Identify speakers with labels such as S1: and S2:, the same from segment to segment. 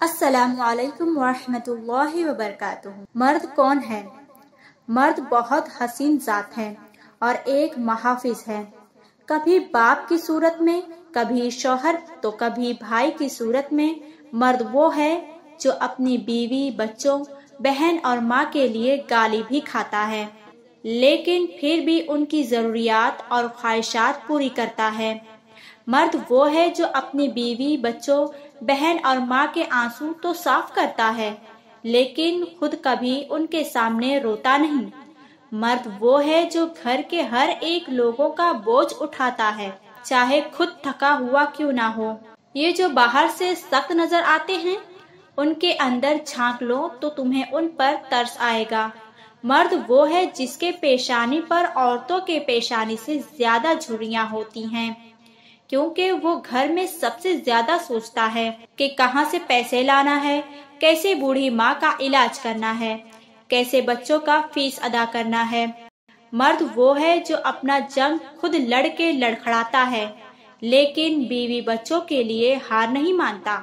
S1: असलकम वरहमतुल्लाहि वबरकातुहू। मर्द कौन है? मर्द बहुत हसीन जात है और एक महाफिज है। कभी बाप की सूरत में, कभी शोहर तो कभी भाई की सूरत में मर्द वो है जो अपनी बीवी, बच्चों, बहन और माँ के लिए गाली भी खाता है, लेकिन फिर भी उनकी ज़रूरियात और ख्वाहिशात पूरी करता है। मर्द वो है जो अपनी बीवी, बच्चों, बहन और माँ के आँसू तो साफ़ करता है, लेकिन खुद कभी उनके सामने रोता नहीं। मर्द वो है जो घर के हर एक लोगों का बोझ उठाता है, चाहे खुद थका हुआ क्यों ना हो। ये जो बाहर से सख्त नज़र आते हैं, उनके अंदर झाँक लो तो तुम्हें उन पर तरस आएगा। मर्द वो है जिसके पेशानी पर औरतों के पेशानी से ज़्यादा झुरियाँ होती हैं। क्योंकि वो घर में सबसे ज़्यादा सोचता है कि कहाँ से पैसे लाना है, कैसे बूढ़ी माँ का इलाज करना है, कैसे बच्चों का फ़ीस अदा करना है। मर्द वो है जो अपना जंग खुद लड़के लड़खड़ाता है, लेकिन बीवी बच्चों के लिए हार नहीं मानता।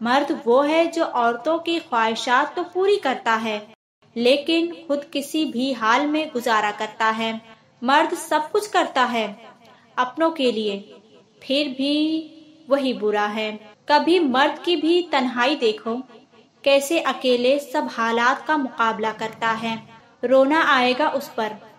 S1: मर्द वो है जो औरतों की ख्वाहिशात तो पूरी करता है, लेकिन खुद किसी भी हाल में गुजारा करता है। मर्द सब कुछ करता है, अपनों के लिए। फिर भी वही बुरा है। कभी मर्द की भी तन्हाई देखो, कैसे अकेले सब हालात का मुकाबला करता है। रोना आएगा उस पर।